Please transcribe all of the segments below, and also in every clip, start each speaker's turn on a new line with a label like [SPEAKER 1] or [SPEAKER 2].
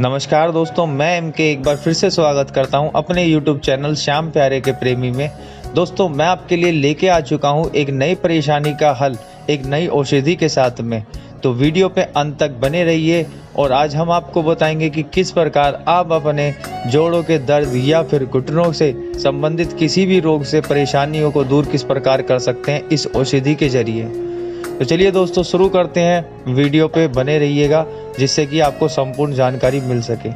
[SPEAKER 1] नमस्कार दोस्तों, मैं एम के एक बार फिर से स्वागत करता हूँ अपने YouTube चैनल श्याम प्यारे के प्रेमी में। दोस्तों, मैं आपके लिए लेके आ चुका हूँ एक नई परेशानी का हल, एक नई औषधि के साथ में। तो वीडियो पे अंत तक बने रहिए और आज हम आपको बताएँगे कि किस प्रकार आप अपने जोड़ों के दर्द या फिर घुटनों से संबंधित किसी भी रोग से परेशानियों को दूर किस प्रकार कर सकते हैं इस औषधि के ज़रिए। तो चलिए दोस्तों, शुरू करते हैं वीडियो पे बने रहिएगा, जिससे कि आपको संपूर्ण जानकारी मिल सके।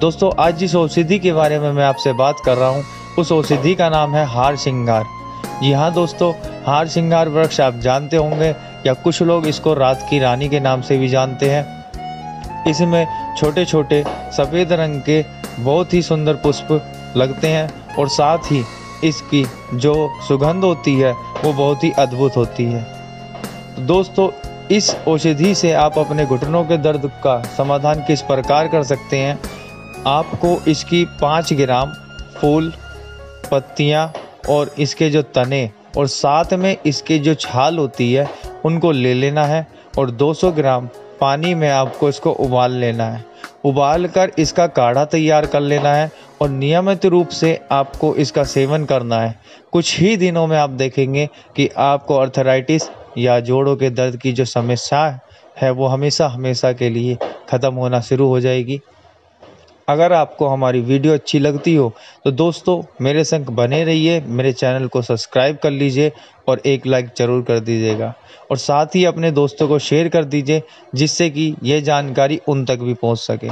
[SPEAKER 1] दोस्तों, आज जिस औषधि के बारे में मैं आपसे बात कर रहा हूँ, उस औषधि का नाम है हार श्रृंगार। जी हाँ दोस्तों, हार श्रृंगार वृक्ष आप जानते होंगे, या कुछ लोग इसको रात की रानी के नाम से भी जानते हैं। इसमें छोटे छोटे सफ़ेद रंग के बहुत ही सुंदर पुष्प लगते हैं, और साथ ही इसकी जो सुगंध होती है, वो बहुत ही अद्भुत होती है। दोस्तों, इस औषधि से आप अपने घुटनों के दर्द का समाधान किस प्रकार कर सकते हैं? आपको इसकी पाँच ग्राम फूल, पत्तियाँ और इसके जो तने और साथ में इसके जो छाल होती है, उनको ले लेना है और 200 ग्राम पानी में आपको इसको उबाल लेना है। उबाल कर इसका काढ़ा तैयार कर लेना है और नियमित रूप से आपको इसका सेवन करना है। कुछ ही दिनों में आप देखेंगे कि आपको अर्थराइटिस या जोड़ों के दर्द की जो समस्या है, वो हमेशा हमेशा के लिए ख़त्म होना शुरू हो जाएगी। अगर आपको हमारी वीडियो अच्छी लगती हो तो दोस्तों, मेरे संग बने रहिए, मेरे चैनल को सब्सक्राइब कर लीजिए और एक लाइक ज़रूर कर दीजिएगा। और साथ ही अपने दोस्तों को शेयर कर दीजिए, जिससे कि ये जानकारी उन तक भी पहुँच सके।